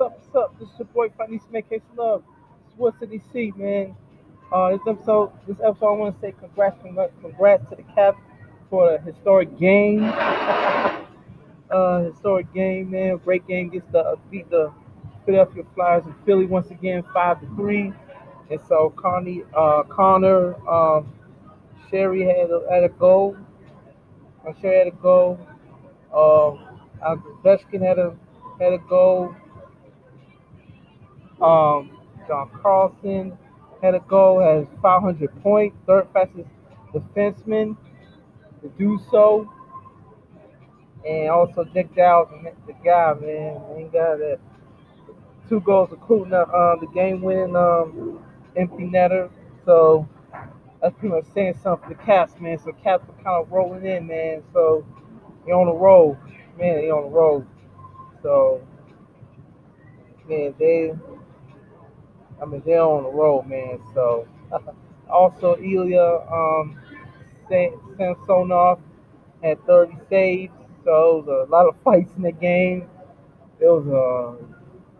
What's up? This is your boy Funny Smith Case Love. It's What's DC, man. Uh, this episode, this episode, I want to say congrats, congrats, to the Cap for a historic game. uh, historic game, man. Great game. Gets the uh, beat the Philadelphia Flyers in Philly once again, five to three. And so Connie, uh, Conor, um, Sheary had a, had a goal. Uh, Sheary had a goal. Uh, Ovechkin had a had a goal. Um, John Carlson had a goal, has 500 points, third fastest defenseman to do so. And also decked out the guy, man. Ain't got that two goals, including the, uh, the game winning um, empty netter. So that's pretty much saying something for the Caps, man. So Caps are kind of rolling in, man. So they on the road, man. They on the road. So man, they I mean, they're on the road, man. So, also Ilya um, Samsonov had 30 saves. So it was a lot of fights in the game. It was uh,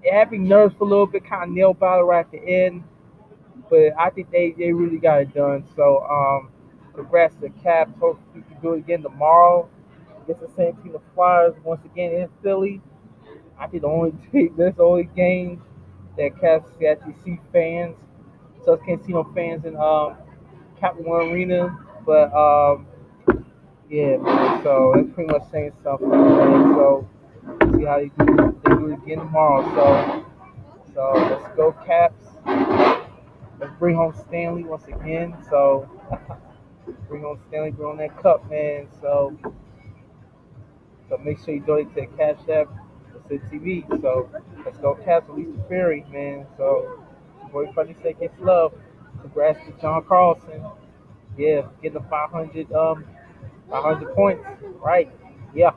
it had me for a little bit, kind of nail battle right at the end. But I think they, they really got it done. So um, congrats to the Caps. Hope we can do it again tomorrow. Against the same team, the Flyers, once again in Philly. I think the only team, this only game that Caps actually see fans. So I can't see no fans in um, One Arena, but um, yeah. So that's pretty much saying something. Man. So see how they do. They do it again tomorrow. So so let's go Caps. Let's bring home Stanley once again. So bring home Stanley, bring on that cup, man. So so make sure you donate to the Cash App. TV. So let's go Castle Lisa Ferry, man. So boy Funny say gets love. Congrats to John Carlson. Yeah, getting the 500 um 500 points. Right. Yeah.